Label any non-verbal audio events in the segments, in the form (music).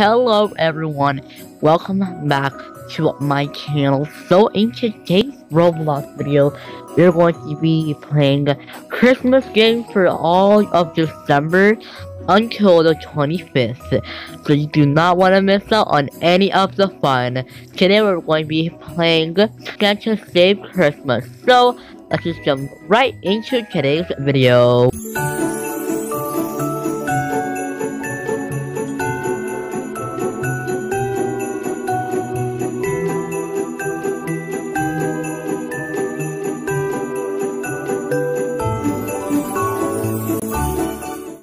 hello everyone, welcome back to my channel. So in today's Roblox video, we're going to be playing Christmas games for all of December until the 25th. So you do not want to miss out on any of the fun. Today we're going to be playing Santa Save Christmas. So let's just jump right into today's video.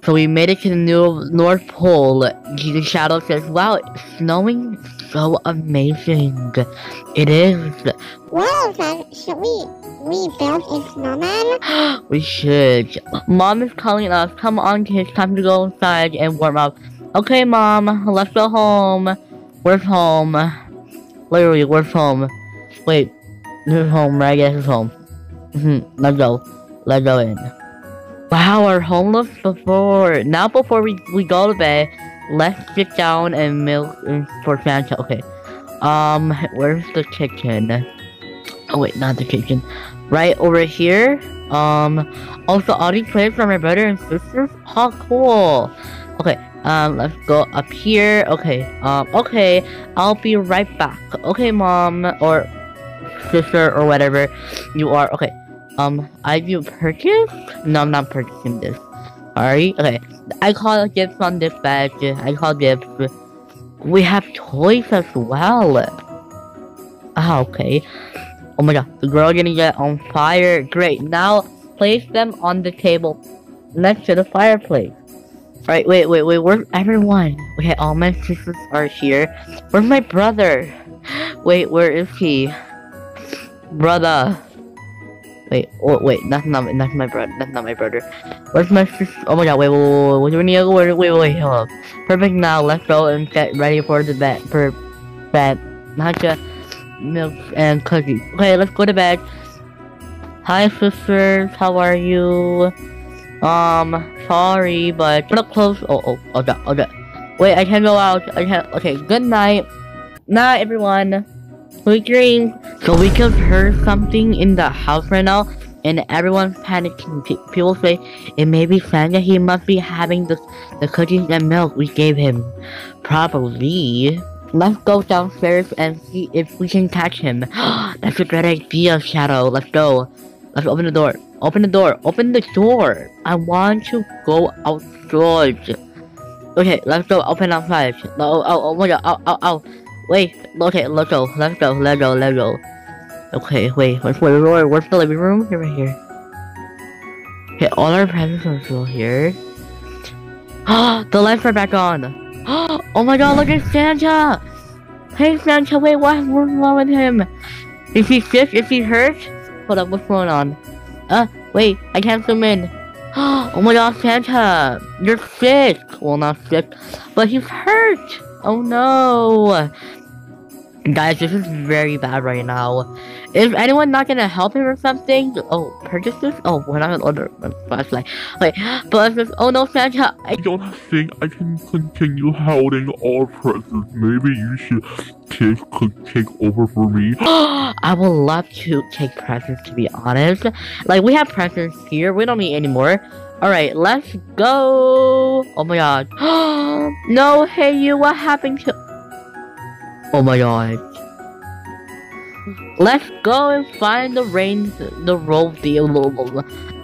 So we made it to the new North Pole. The Shadow says, wow, it's snowing so amazing. It is. Well, then, should we rebuild a snowman? (gasps) we should. Mom is calling us. Come on, kids. Time to go inside and warm up. Okay, Mom. Let's go home. Where's home? Literally, where's home? Wait. This is home, right? Yes, it's home. Mm-hmm. Let's go. Let's go in. Wow, our home before. Now before we, we go to bed, let's sit down and milk for Santa. Okay. Um, where's the kitchen? Oh wait, not the kitchen. Right over here. Um, also all these plants are my brother and sisters. How cool. Okay, um, let's go up here. Okay, um, okay, I'll be right back. Okay, mom, or sister, or whatever you are. Okay. Um, I do purchase? No, I'm not purchasing this. Sorry. Okay. I call gifts on this bag. I call gifts. We have toys as well. Ah, okay. Oh my god. The girl gonna get on fire. Great. Now, place them on the table next to the fireplace. Right, wait, wait, wait, where's everyone? Okay, all my sisters are here. Where's my brother? (gasps) Wait, where is he? Brother. Wait, oh, wait, that's not that's my brother. That's not my brother. Where's my sister? Oh my god, wait, wait, wait, wait, need to. Wait, wait, wait, hold up. Perfect. Now let's go and get ready for the bed. For bed, just milk and cookies. Okay, let's go to bed. Hi, sisters. How are you? Um, sorry, but look close. Oh, oh, okay, okay. Wait, I can't go out. I can't. Okay, good night. Night, everyone. Sweet dreams. So we just heard something in the house right now, and everyone's panicking. P people say it may be Santa. He must be having the the cookies and milk we gave him. Probably. Let's go downstairs and see if we can catch him. (gasps) That's a great idea, Shadow. Let's go. Let's open the door. Open the door. Open the door. I want to go outside. Okay, let's go. Open outside. Oh, oh, oh my god. Oh, oh, oh. Wait, okay, let's go, let's go, let's go, let's go. Okay, wait, wait, wait, where's the living room? Here, right here. Okay, all our presents are still here. (gasps) the lights are back on. (gasps) oh my god, look at Santa! Hey Santa, wait, what, what's wrong with him? Is he sick? Is he hurt? Hold up, what's going on? Uh, wait, I can't zoom in. (gasps) oh my god, Santa! You're sick! Well, not sick, but he's hurt! Oh no! Guys, this is very bad right now. Is anyone not gonna help him or something? Oh, purchase this? Oh, we're not gonna order a flashlight. Wait, but this, oh no, Santa! I don't think I can continue holding all presents. Maybe you should take take over for me. (gasps) I would love to take presents, to be honest. Like, we have presents here. We don't need any more. Alright, let's go! Oh my god. (gasps) no, hey you, what happened to- Oh my god. Let's go and find the rain- the road- the,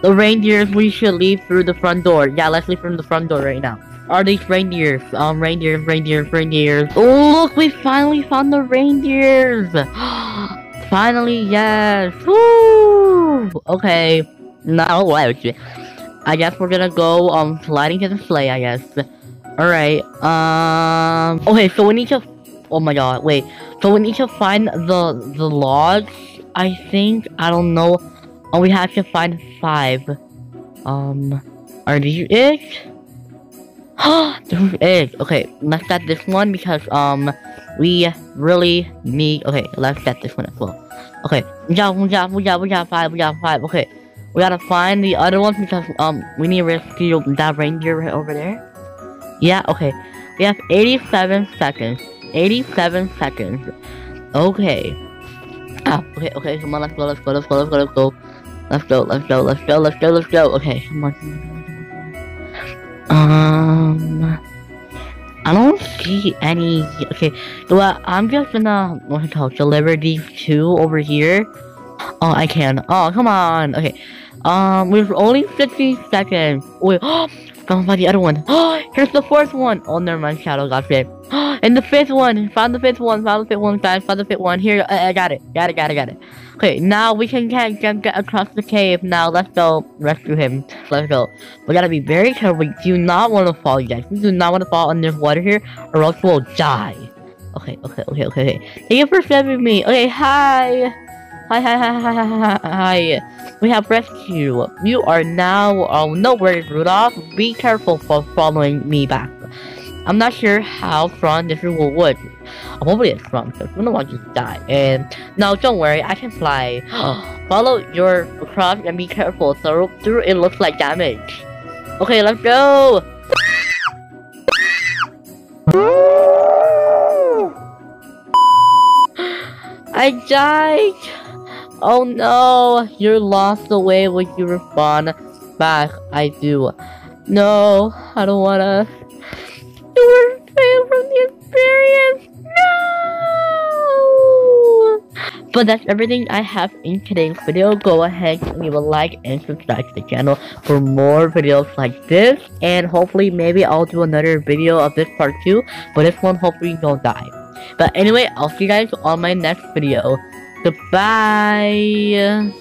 the reindeers we should leave through the front door. Yeah, let's leave from the front door right now. Are these reindeers? Um, reindeers, reindeers, reindeers. Oh, look, we finally found the reindeers! (gasps) finally, yes! Woo! Okay, now what? I guess we're gonna go um sliding to the sleigh, I guess. Alright, um okay, so we need to oh my god, wait. So we need to find the the logs, I think. I don't know. Oh we have to find five. Um are these it? (gasps) this is. Okay, let's get this one because um we really need okay, let's get this one as well. Okay, we got we got we got we got five, we got five, okay. We gotta find the other ones because um we need to rescue that reindeer right over there. Yeah, okay. We have 87 seconds. 87 seconds. Okay. Ah, okay, okay, come on, let's go, let's go, let's go, let's go, let's go. Let's go, let's go, let's go, let's go, let's go. Okay, come on. Um, I don't see any. Okay, so uh, I'm just gonna what's it called? Deliver these two over here. Oh, I can. Oh, come on. Okay. Um, we have only 50 seconds. Wait, oh, found the other one. Oh, (gasps) here's the fourth one. Oh, never mind. Shadow got it. (gasps) and the fifth one. Found the fifth one. Found the fifth one, guys. Found the fifth one. Here, I, I got it. Got it. Got it. Got it. Okay, now we can get, get, get across the cave. Now let's go rescue him. Let's go. We gotta be very careful. We do not want to fall, you guys. We do not want to fall under water here, or else we'll die. Okay, okay, okay, okay, okay. Thank you for saving me. Okay, hi. Hi, hi, hi, hi, hi, hi. We have rescue. You are now. Oh, no worries, Rudolph. Be careful for following me back. I'm not sure how strong this will work. Hopefully it's strong, because we don't want you to die. And no, don't worry, I can fly. (gasps) Follow your cross and be careful. So through it looks like damage. Okay, let's go. (gasps) I died. Oh no, you're lost away when you respond back. I do. No, I don't wanna. But that's everything I have in today's video. Go ahead and leave a like and subscribe to the channel for more videos like this. And hopefully, maybe I'll do another video of this part too. But this one, hopefully, don't die. But anyway, I'll see you guys on my next video. Goodbye.